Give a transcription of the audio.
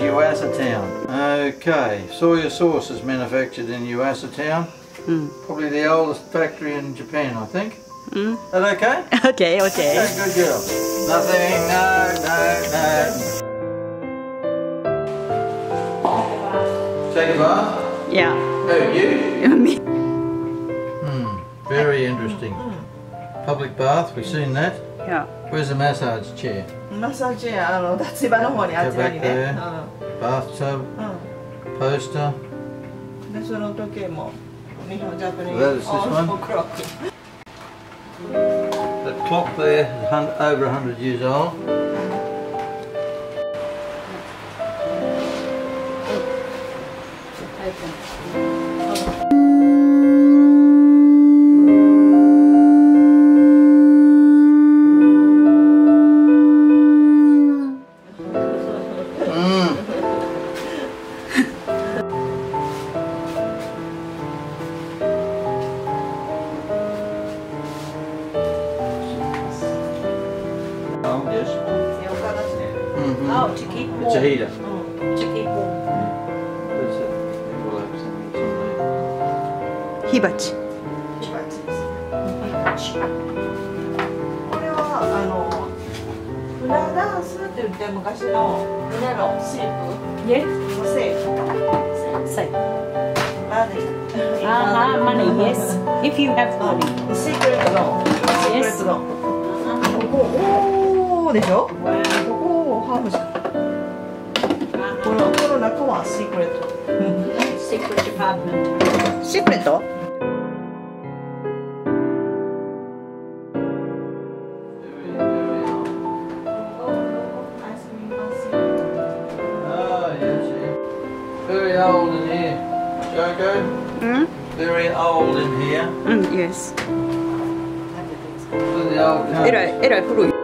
Town. Okay, soya sauce is manufactured in Uassa Town. Mm. Probably the oldest factory in Japan, I think. Mm. Is that okay? Okay, okay. Okay, good girl. Nothing, no, no, no. Take a bath? Yeah. Oh, you? Me. Hmm, very interesting. Public bath, we've seen that. yeah. Where's the massage chair? マッサージチェアあの脱衣場の方にあちらにね、 Bathtub, うん poster. うん、でその時計も日本ジャパニ That is this one? クロック That clock there is hun- over 100 years old. Mm. めっちゃいいだ。火鉢。これはあのフラダンスって言って昔の船のスイープ。ね、おせい。さい。ああ、マネー。マネー。Yes。If you have money。シークレットの。ここ、おおでしょ。ここ。ハーフじゃんこのこの中はシークレット Secret department. シークレット Very, very old. Oh, yes, yeah. Very old in here. Mm? very old in here. Mm, yes. えらい、えらい古い。